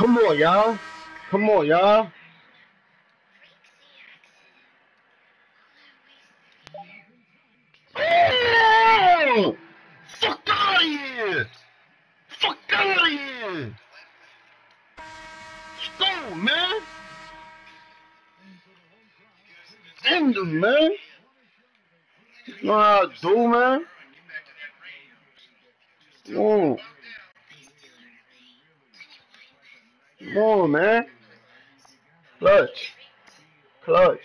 Come on, y'all. Come on, y'all. Oh! Fuck here! Fuck here! Man! End man! You know how I do, man? Come on. Come on, man. Clutch. Clutch.